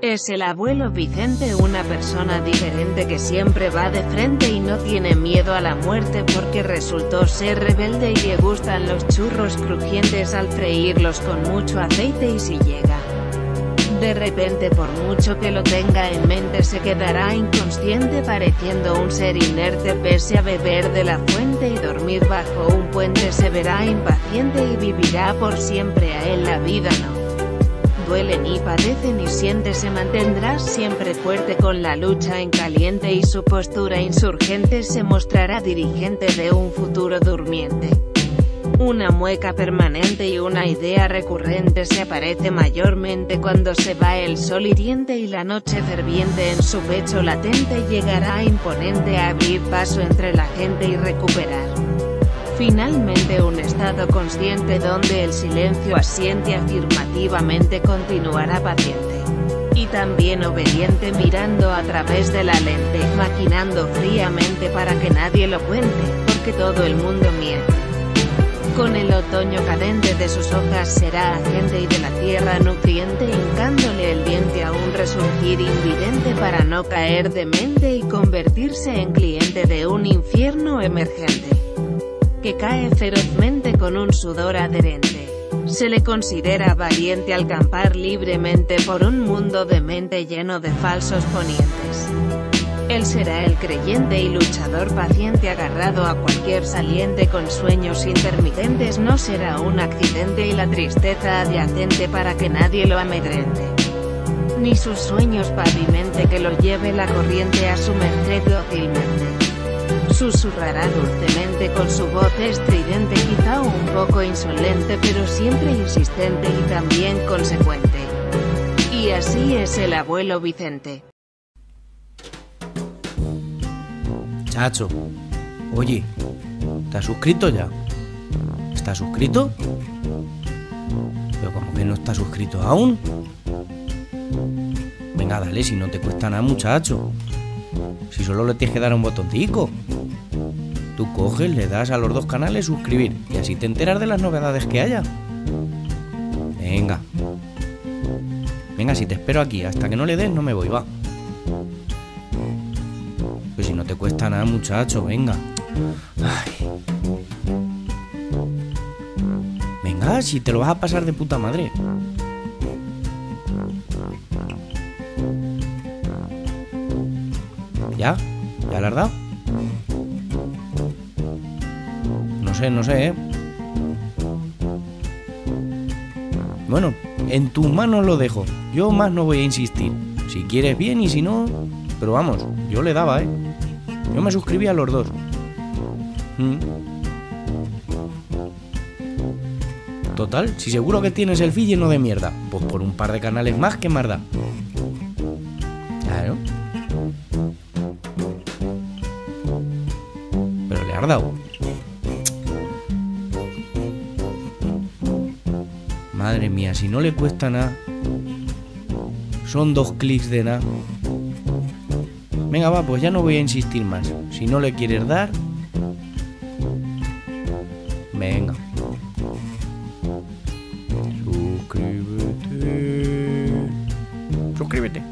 Es el abuelo Vicente una persona diferente que siempre va de frente y no tiene miedo a la muerte porque resultó ser rebelde y le gustan los churros crujientes al freírlos con mucho aceite y si llega. De repente por mucho que lo tenga en mente se quedará inconsciente pareciendo un ser inerte pese a beber de la fuente y dormir bajo un puente se verá impaciente y vivirá por siempre a él la vida no duele ni padece ni siente se mantendrá siempre fuerte con la lucha en caliente y su postura insurgente se mostrará dirigente de un futuro durmiente. Una mueca permanente y una idea recurrente se aparece mayormente cuando se va el sol hiriente y la noche ferviente en su pecho latente llegará imponente a abrir paso entre la gente y recuperar. Finalmente un estado consciente donde el silencio asiente afirmativamente continuará paciente. Y también obediente mirando a través de la lente, maquinando fríamente para que nadie lo cuente, porque todo el mundo miente. Con el otoño cadente de sus hojas será agente y de la tierra nutriente hincándole el diente a un resurgir invidente para no caer de mente y convertirse en cliente de un infierno emergente que cae ferozmente con un sudor adherente. Se le considera valiente al campar libremente por un mundo de mente lleno de falsos ponientes. Él será el creyente y luchador paciente agarrado a cualquier saliente con sueños intermitentes no será un accidente y la tristeza adyacente para que nadie lo amedrente. Ni sus sueños pavimente que lo lleve la corriente a su merced dócilmente. Susurrará dulcemente con su voz estridente quizá un poco insolente pero siempre insistente y también consecuente. Y así es el abuelo Vicente. Chacho, oye, ¿estás suscrito ya? ¿Estás suscrito? Pero como que no estás suscrito aún. Venga, dale, si no te cuesta nada, muchacho. Si solo le tienes que dar un botoncito. Tú coges, le das a los dos canales suscribir y así te enteras de las novedades que haya. Venga. Venga, si te espero aquí, hasta que no le des no me voy, va. Pues si no te cuesta nada, muchacho, venga. Venga, si te lo vas a pasar de puta madre. ¿Ya? ¿Ya le has dado? Sé, no sé, ¿eh? Bueno, en tus manos lo dejo. Yo más no voy a insistir. Si quieres bien y si no... Pero vamos, yo le daba, ¿eh? Yo me suscribí a los dos. Mm. Total, si seguro que tienes el feed lleno de mierda, pues por un par de canales más que más. Claro. Pero le has dado. Madre mía, si no le cuesta nada. Son dos clics de nada. Venga, va, pues ya no voy a insistir más. Si no le quieres dar... Venga. Suscríbete. Suscríbete.